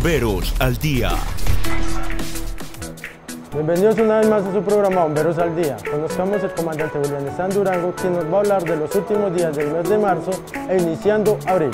Bomberos al Día. Bienvenidos una vez más a su programa Bomberos al Día. Conozcamos el comandante Julián Están Durango, quien nos va a hablar de los últimos días del mes de marzo e iniciando abril.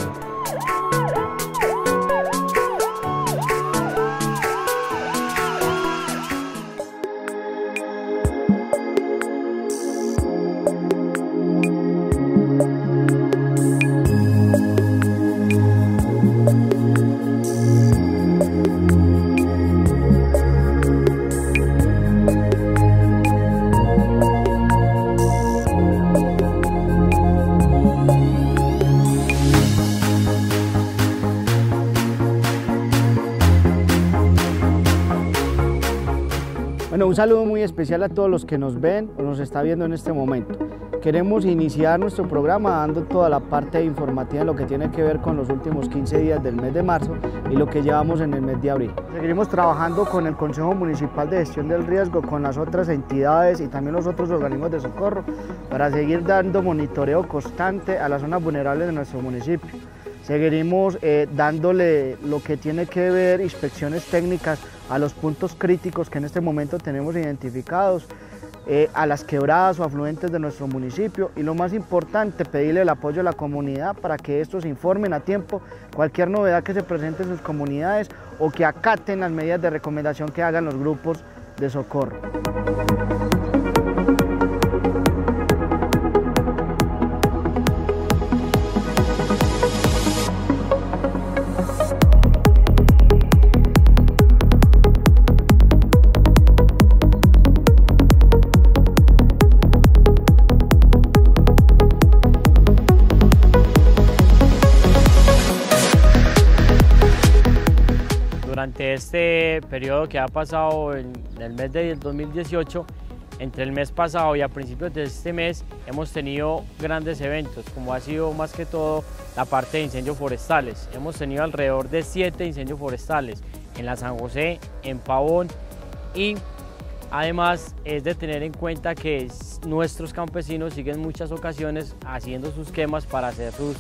Bueno, un saludo muy especial a todos los que nos ven o nos está viendo en este momento. Queremos iniciar nuestro programa dando toda la parte informativa de lo que tiene que ver con los últimos 15 días del mes de marzo y lo que llevamos en el mes de abril. Seguiremos trabajando con el Consejo Municipal de Gestión del Riesgo, con las otras entidades y también los otros organismos de socorro para seguir dando monitoreo constante a las zonas vulnerables de nuestro municipio. Seguiremos eh, dándole lo que tiene que ver inspecciones técnicas a los puntos críticos que en este momento tenemos identificados, eh, a las quebradas o afluentes de nuestro municipio y lo más importante, pedirle el apoyo a la comunidad para que estos informen a tiempo cualquier novedad que se presente en sus comunidades o que acaten las medidas de recomendación que hagan los grupos de socorro. Este periodo que ha pasado en el mes de 2018, entre el mes pasado y a principios de este mes hemos tenido grandes eventos, como ha sido más que todo la parte de incendios forestales. Hemos tenido alrededor de siete incendios forestales en la San José, en Pavón y además es de tener en cuenta que nuestros campesinos siguen muchas ocasiones haciendo sus quemas para hacer sus,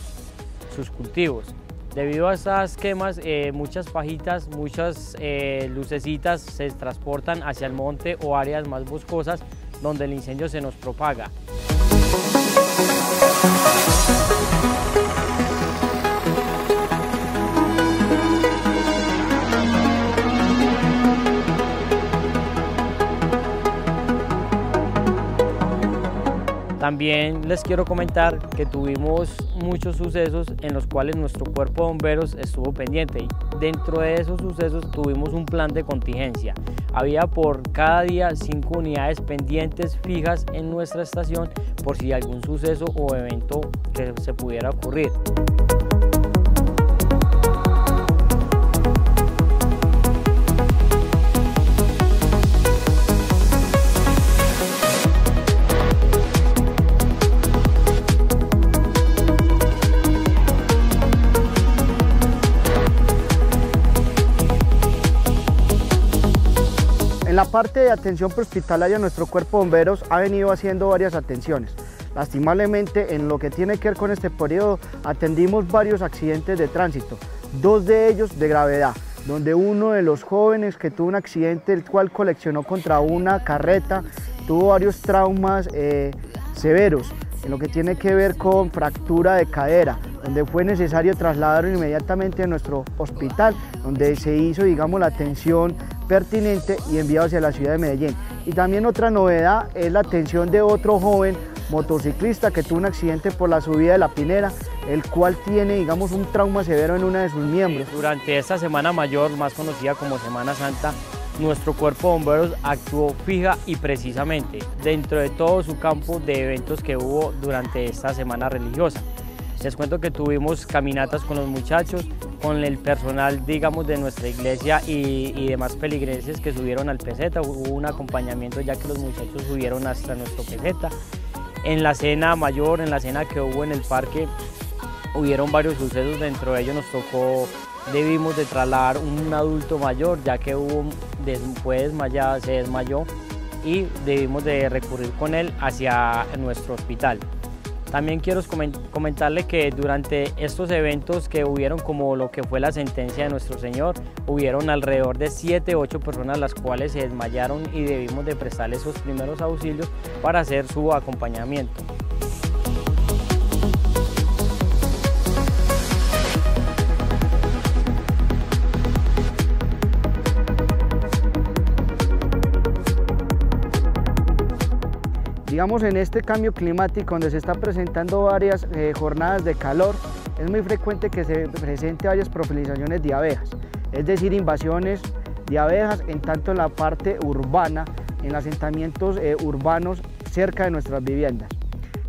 sus cultivos. Debido a estas quemas, eh, muchas pajitas, muchas eh, lucecitas se transportan hacia el monte o áreas más boscosas donde el incendio se nos propaga. También les quiero comentar que tuvimos muchos sucesos en los cuales nuestro cuerpo de bomberos estuvo pendiente y dentro de esos sucesos tuvimos un plan de contingencia. Había por cada día cinco unidades pendientes fijas en nuestra estación por si algún suceso o evento que se pudiera ocurrir. Parte de atención prehospitalaria, nuestro cuerpo de bomberos ha venido haciendo varias atenciones. Lastimablemente, en lo que tiene que ver con este periodo, atendimos varios accidentes de tránsito, dos de ellos de gravedad, donde uno de los jóvenes que tuvo un accidente, el cual coleccionó contra una carreta, tuvo varios traumas eh, severos, en lo que tiene que ver con fractura de cadera, donde fue necesario trasladarlo inmediatamente a nuestro hospital, donde se hizo, digamos, la atención pertinente y enviado hacia la ciudad de Medellín. Y también otra novedad es la atención de otro joven motociclista que tuvo un accidente por la subida de la Pinera, el cual tiene, digamos, un trauma severo en una de sus miembros. Durante esta Semana Mayor, más conocida como Semana Santa, nuestro cuerpo de bomberos actuó fija y precisamente dentro de todo su campo de eventos que hubo durante esta semana religiosa. Les cuento que tuvimos caminatas con los muchachos, con el personal, digamos, de nuestra iglesia y, demás peligreses que subieron al peseta. Hubo un acompañamiento ya que los muchachos subieron hasta nuestro peseta. En la cena mayor, en la cena que hubo en el parque, hubieron varios sucesos. Dentro de ellos nos tocó, debimos de trasladar un adulto mayor, ya que hubo, fue desmayado, se desmayó y debimos de recurrir con él hacia nuestro hospital. También quiero comentarle que durante estos eventos que hubieron como lo que fue la sentencia de nuestro Señor, hubieron alrededor de 7, 8 personas las cuales se desmayaron y debimos de prestarles esos primeros auxilios para hacer su acompañamiento. Digamos, en este cambio climático donde se están presentando varias eh, jornadas de calor, es muy frecuente que se presente varias profilizaciones de abejas, es decir, invasiones de abejas en tanto en la parte urbana, en asentamientos eh, urbanos cerca de nuestras viviendas.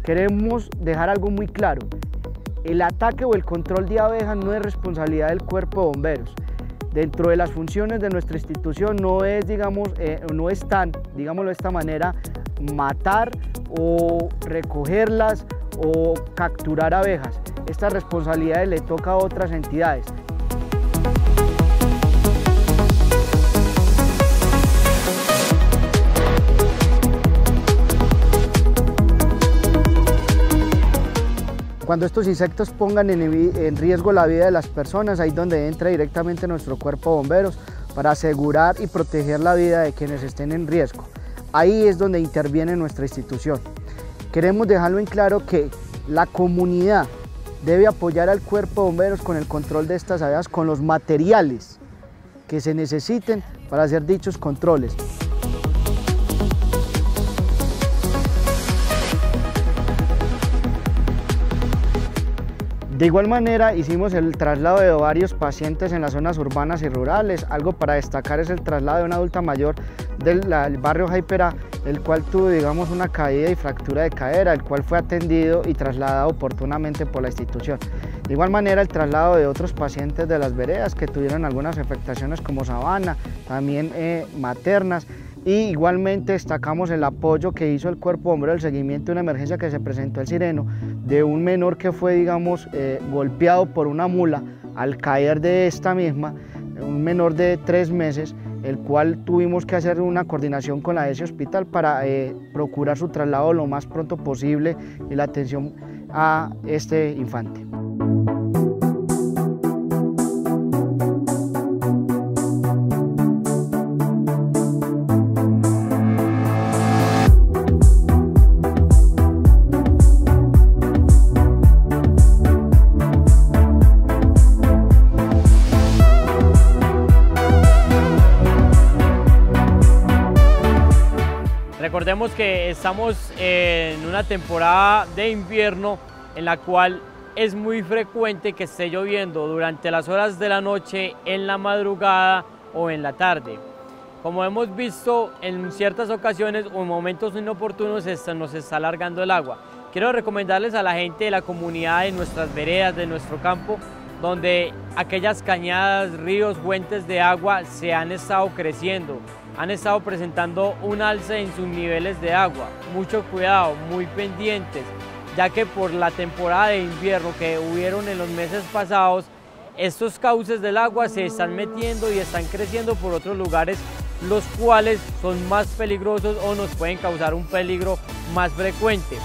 Queremos dejar algo muy claro, el ataque o el control de abejas no es responsabilidad del cuerpo de bomberos, dentro de las funciones de nuestra institución no es, digamos, eh, no están, digámoslo de esta manera, matar o recogerlas o capturar abejas. Esta responsabilidad le toca a otras entidades. Cuando estos insectos pongan en, riesgo la vida de las personas, ahí donde entra directamente nuestro cuerpo de bomberos para asegurar y proteger la vida de quienes estén en riesgo. Ahí es donde interviene nuestra institución. Queremos dejarlo en claro que la comunidad debe apoyar al cuerpo de bomberos con el control de estas abejas, con los materiales que se necesiten para hacer dichos controles. De igual manera hicimos el traslado de varios pacientes en las zonas urbanas y rurales. Algo para destacar es el traslado de una adulta mayor del, barrio Jaipera, el cual tuvo digamos una caída y fractura de cadera, el cual fue atendido y trasladado oportunamente por la institución. De igual manera el traslado de otros pacientes de las veredas que tuvieron algunas afectaciones como sabana, también eh, maternas, y igualmente destacamos el apoyo que hizo el cuerpo hombre del seguimiento de una emergencia que se presentó el Sireno de un menor que fue digamos eh, golpeado por una mula al caer de esta misma, un menor de tres meses, el cual tuvimos que hacer una coordinación con la ESE Hospital para eh, procurar su traslado lo más pronto posible y la atención a este infante. Recordemos que estamos en una temporada de invierno en la cual es muy frecuente que esté lloviendo durante las horas de la noche, en la madrugada o en la tarde. Como hemos visto en ciertas ocasiones o en momentos inoportunos nos está alargando el agua. Quiero recomendarles a la gente de la comunidad, de nuestras veredas, de nuestro campo, donde aquellas cañadas, ríos, fuentes de agua se han estado creciendo, han estado presentando un alza en sus niveles de agua. Mucho cuidado, muy pendientes, ya que por la temporada de invierno que hubieron en los meses pasados, estos cauces del agua se están metiendo y están creciendo por otros lugares, los cuales son más peligrosos o nos pueden causar un peligro más frecuente.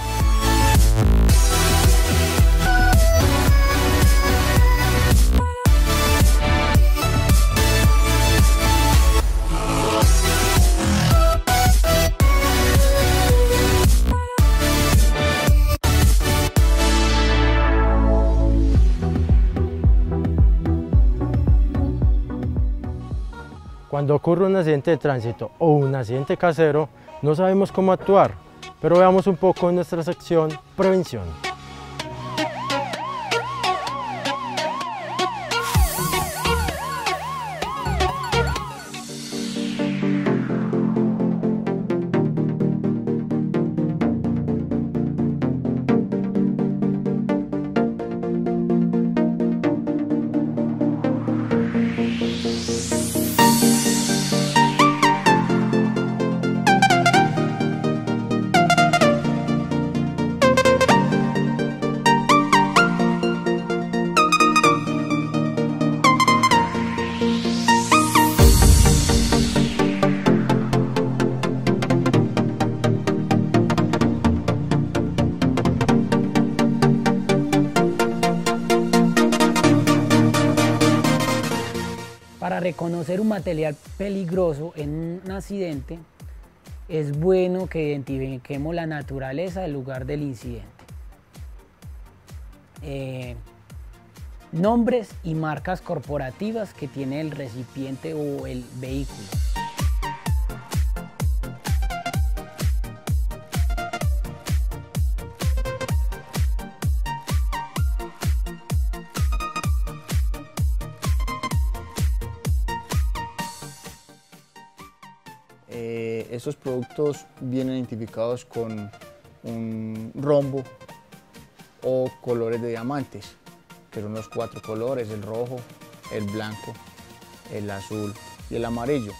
Cuando ocurre un accidente de tránsito o un accidente casero, no sabemos cómo actuar, pero veamos un poco en nuestra sección Prevención. Reconocer un material peligroso en un accidente, es bueno que identifiquemos la naturaleza del lugar del incidente. Eh, nombres y marcas corporativas que tiene el recipiente o el vehículo. Estos productos vienen identificados con un rombo o colores de diamantes, que son los cuatro colores, el rojo, el blanco, el azul y el amarillo.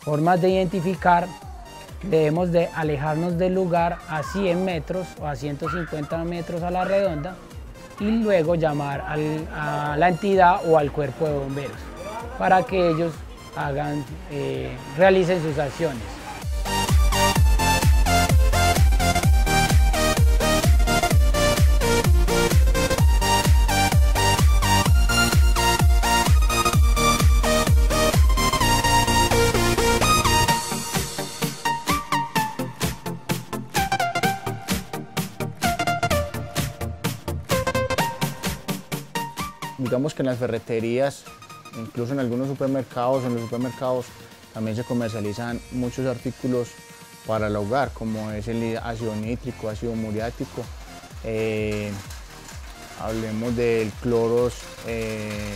Formas de identificar, debemos de alejarnos del lugar a 100 metros o a 150 metros a la redonda y luego llamar a la entidad o al cuerpo de bomberos para que ellos hagan, eh, realicen sus acciones. Que en las ferreterías incluso en algunos supermercados, en los supermercados también se comercializan muchos artículos para el hogar, como es el ácido nítrico, ácido muriático. Eh, hablemos del cloros eh,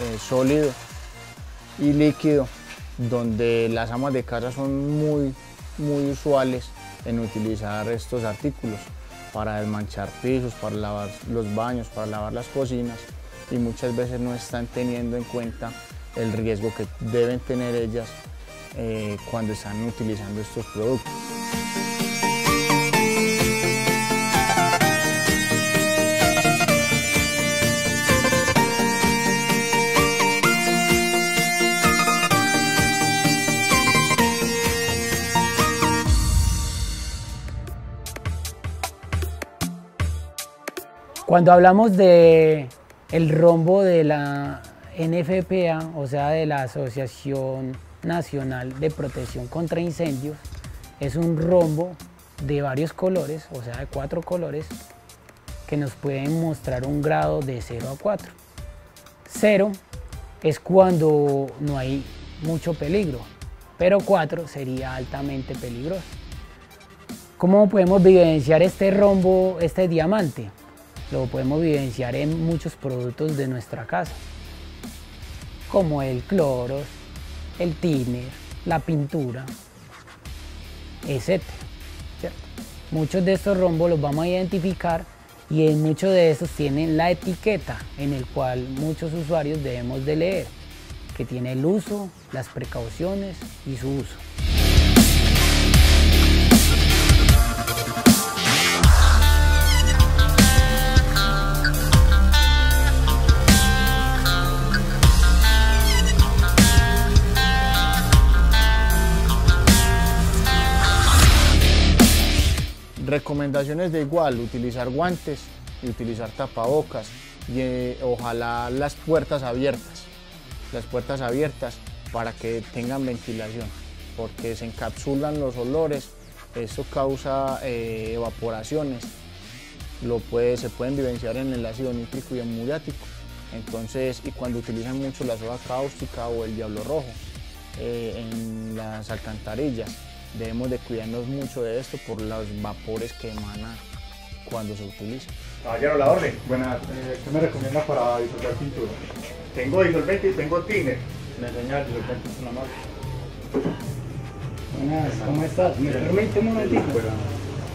eh, sólido y líquido, donde las amas de casa son muy, muy usuales en utilizar estos artículos para desmanchar pisos, para lavar los baños, para lavar las cocinas y muchas veces no están teniendo en cuenta el riesgo que deben tener ellas eh, cuando están utilizando estos productos. Cuando hablamos de el rombo de la NFPA, o sea, de la Asociación Nacional de Protección contra Incendios, es un rombo de varios colores, o sea, de cuatro colores, que nos pueden mostrar un grado de 0 a 4. 0 es cuando no hay mucho peligro, pero 4 sería altamente peligroso. ¿Cómo podemos vivenciar este rombo, este diamante? Lo podemos evidenciar en muchos productos de nuestra casa, como el cloro, el tiner, la pintura, etc. Muchos de estos rombos los vamos a identificar y en muchos de estos tienen la etiqueta en el cual muchos usuarios debemos de leer, que tiene el uso, las precauciones y su uso. Recomendaciones de igual, utilizar guantes y utilizar tapabocas y eh, ojalá las puertas abiertas, las puertas abiertas para que tengan ventilación, porque se encapsulan los olores, esto causa eh, evaporaciones, lo puede, se pueden vivenciar en el ácido nítrico y el muriático. Entonces, y cuando utilizan mucho la soda cáustica o el diablo rojo eh, en las alcantarillas, debemos de cuidarnos mucho de esto por los vapores que emana cuando se utiliza. Caballero, la orden. Buenas, eh, ¿qué me recomienda para disolver pintura? Tengo disolvente y tengo tiner. Me enseña el disolvente con la mano. Buenas, ¿cómo estás? ¿Me permite un momentito?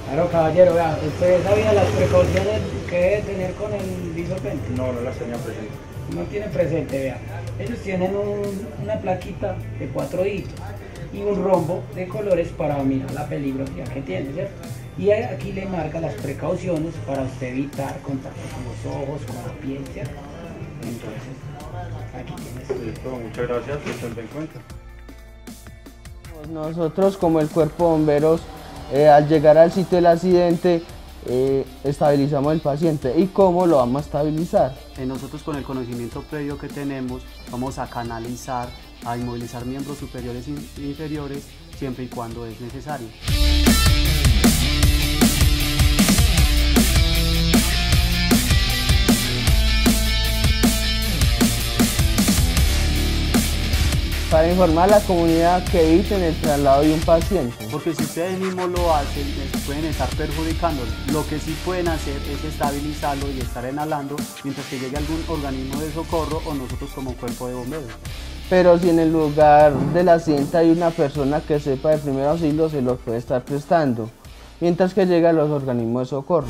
Claro, caballero, vea, ¿usted sabía las precauciones que debe tener con el disolvente? No, no las tenía presente. No tiene presente, vea. Ellos tienen una plaquita de cuatro hitos y un rombo de colores para mirar la peligrosidad que tiene, ¿cierto? Y aquí le marca las precauciones para usted evitar contacto con los ojos, con la piel, ¿cierto? Entonces, aquí tienes. Listo, muchas gracias, lo en cuenta. Nosotros como el cuerpo de bomberos, eh, al llegar al sitio del accidente, eh, estabilizamos el paciente y cómo lo vamos a estabilizar. Eh, nosotros con el conocimiento previo que tenemos vamos a canalizar, a inmovilizar miembros superiores e inferiores siempre y cuando es necesario. para informar a la comunidad que eviten el traslado de un paciente. Porque si ustedes mismos lo hacen, pueden estar perjudicándolo. Lo que sí pueden hacer es estabilizarlo y estar inhalando mientras que llegue algún organismo de socorro o nosotros como cuerpo de bomberos. Pero si en el lugar del accidente hay una persona que sepa de primer auxilio, se lo puede estar prestando, mientras que llegan los organismos de socorro.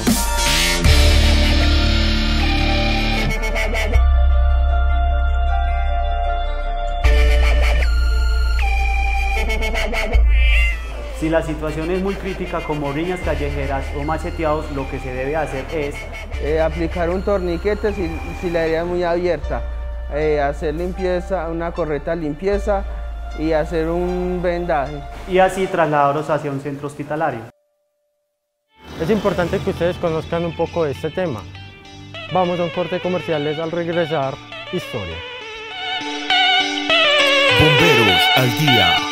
Si la situación es muy crítica como riñas callejeras o macheteados, lo que se debe hacer es eh, aplicar un torniquete si, si, la herida es muy abierta, eh, hacer limpieza, una correcta limpieza y hacer un vendaje. Y así trasladarlos hacia un centro hospitalario. Es importante que ustedes conozcan un poco de este tema. Vamos a un corte comerciales al regresar, historia. Bomberos al día.